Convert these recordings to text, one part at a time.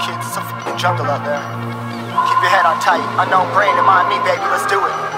kids, it's a fucking jungle out there. Keep your head on tight, unknown brain and mind me, baby, let's do it.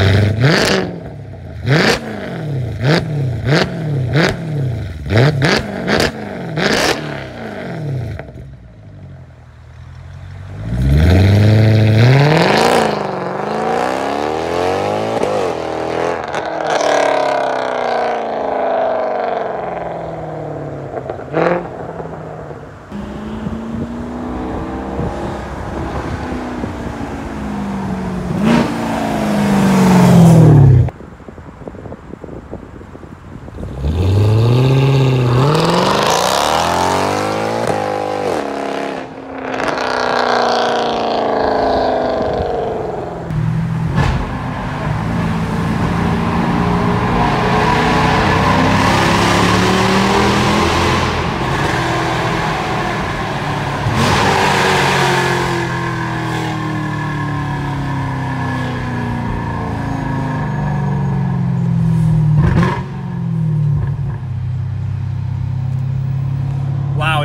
Mm-hmm.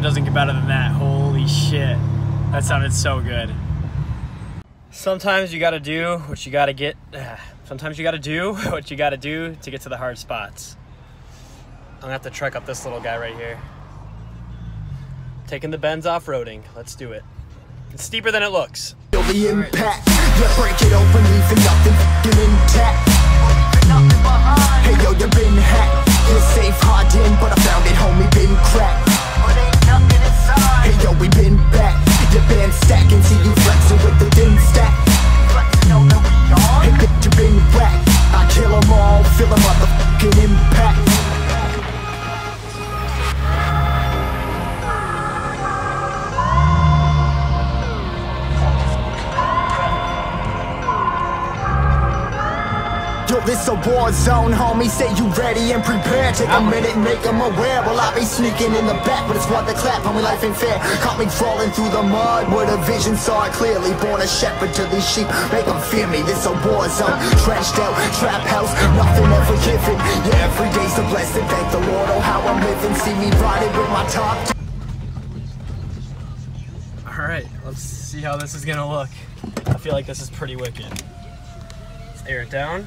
Doesn't get better than that. Holy shit. That sounded so good. Sometimes you gotta do what you gotta get. Sometimes you gotta do what you gotta do to get to the hard spots. I'm gonna have to trek up this little guy right here. Taking the bends off roading. Let's do it. It's steeper than it looks. feel the impact. Yeah, break it open, leaving nothing fucking intact. Hey yo, you been hacked. You're safe hiding, This a war zone, homie. Say you ready and prepared. Take a minute, make them aware. Well, I be sneaking in the back, but it's what the clap. Homie, life ain't fair. Caught me crawling through the mud where the vision saw it clearly. Born a shepherd to these sheep, make them fear me. This a war zone, trashed out, trap house, nothing ever given. Yeah, every day's a blessing. Thank the Lord, oh how I'm living. See me riding with my top. Alright, let's see how this is gonna look. I feel like this is pretty wicked. Let's air it down.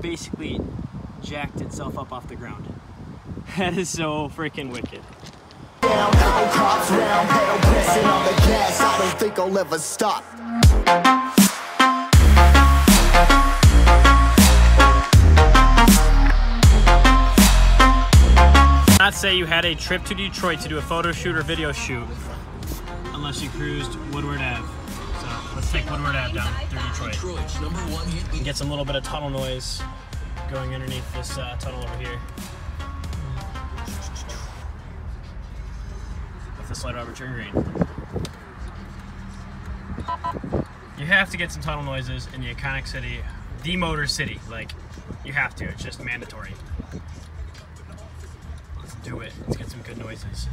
Basically jacked itself up off the ground. That is so freaking wicked. Not say you had a trip to Detroit to do a photo shoot or video shoot unless you cruised Woodward Ave. So Woodward Ave down through Detroit Detroit's number one hit and get some little bit of tunnel noise going underneath this uh, tunnel over here. With the slide over turn green. You have to get some tunnel noises in the iconic city, the Motor City. Like, you have to. It's just mandatory. Let's do it. Let's get some good noises.